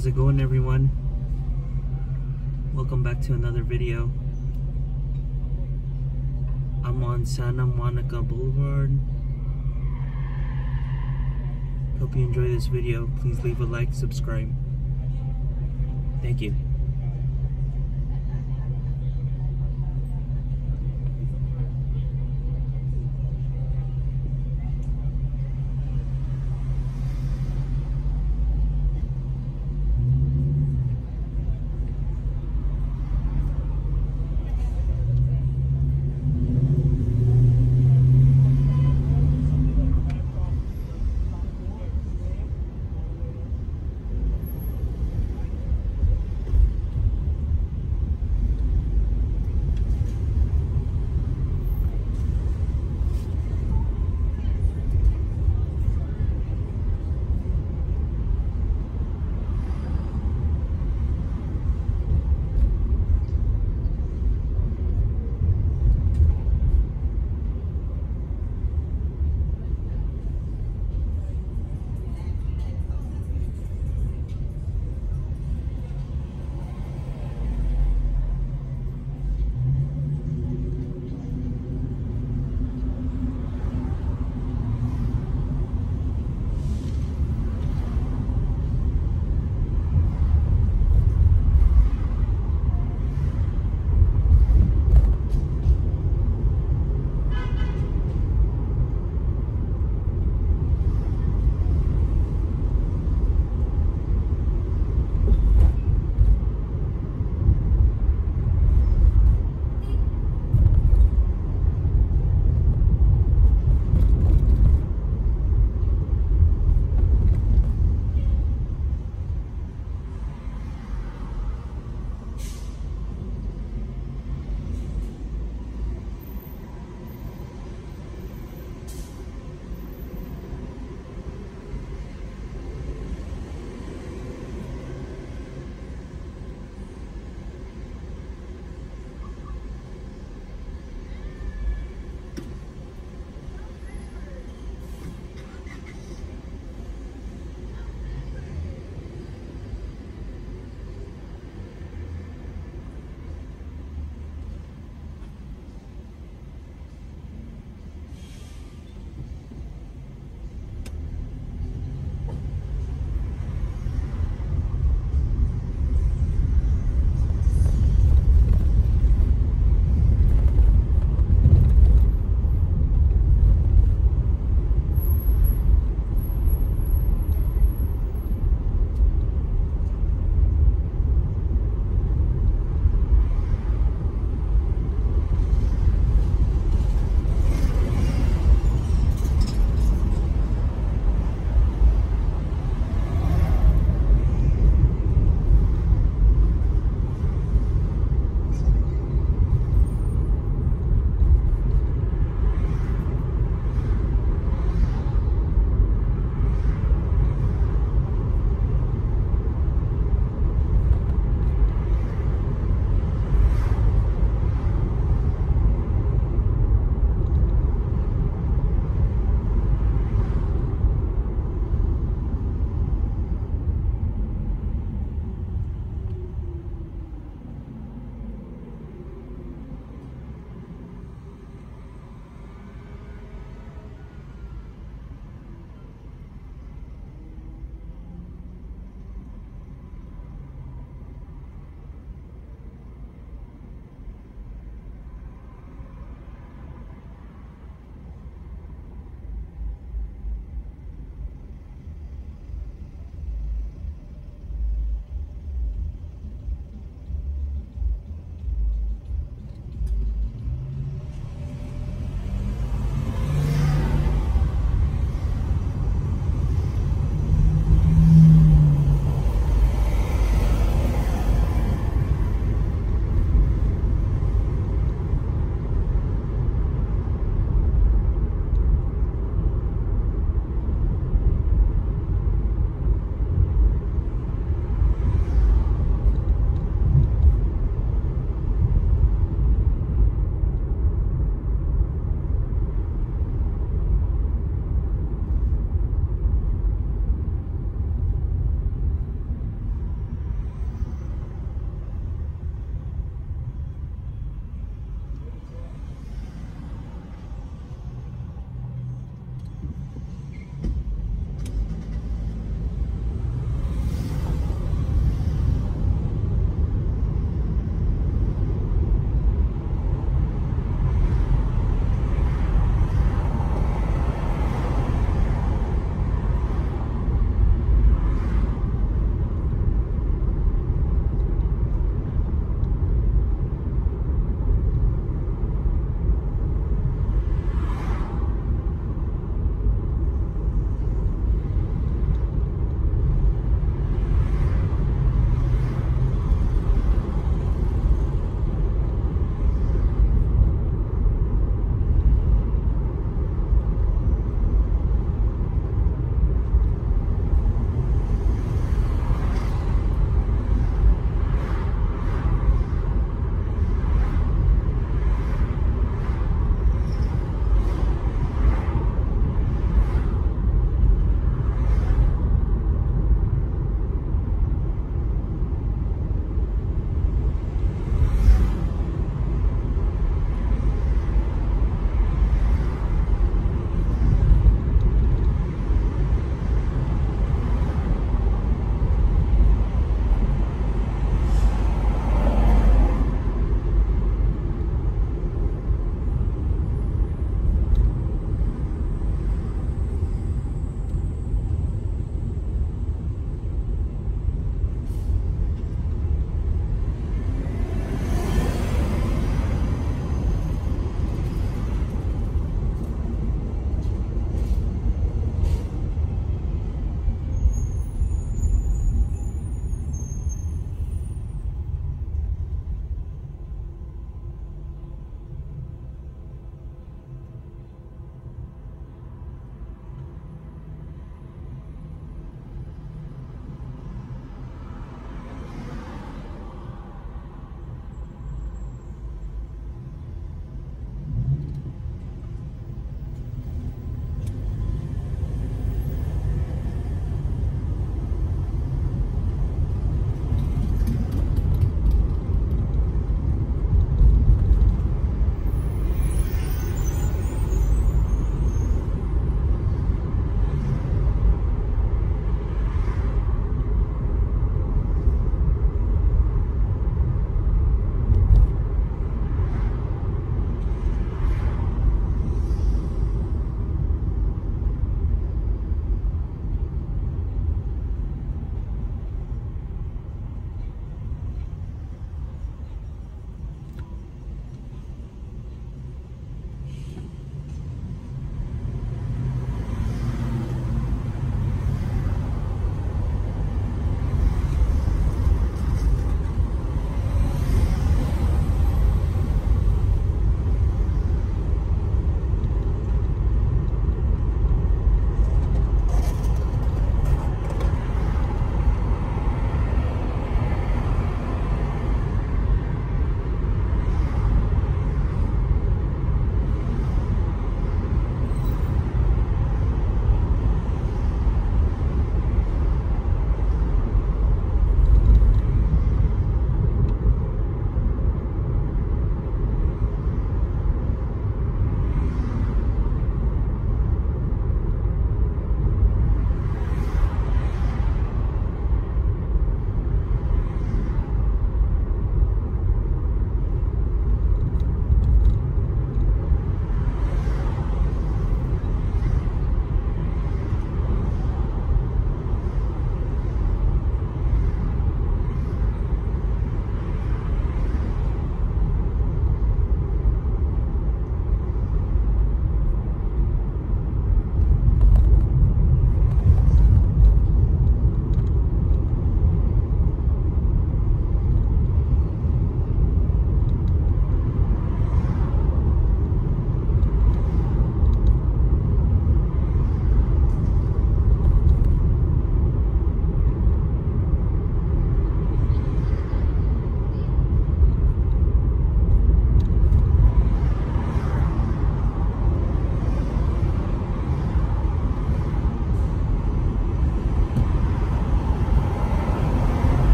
How's it going everyone? Welcome back to another video. I'm on Santa Monica Boulevard. Hope you enjoy this video. Please leave a like, subscribe. Thank you.